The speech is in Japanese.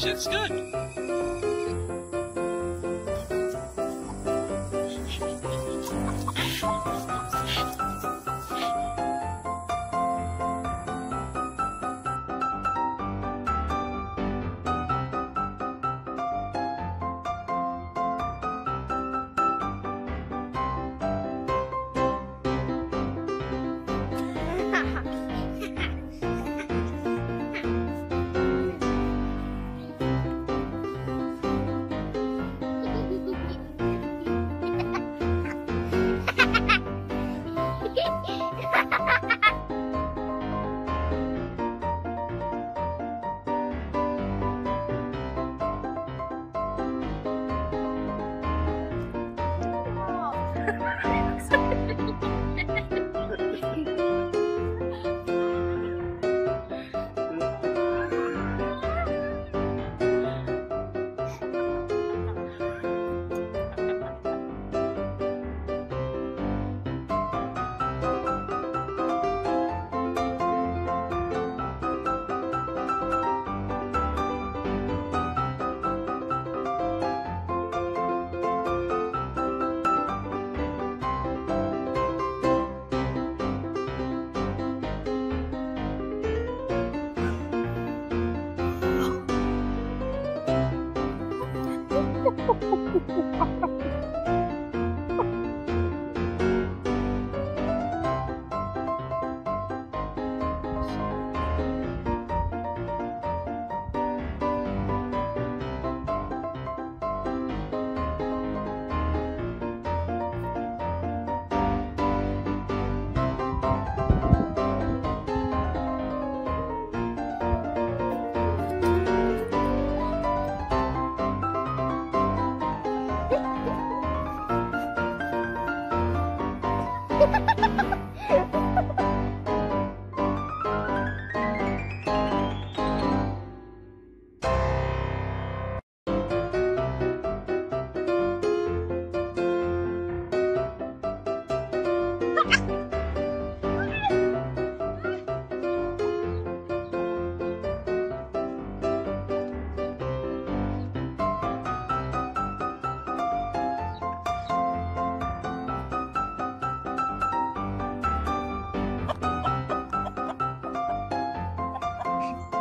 Shit's good. ハハハハ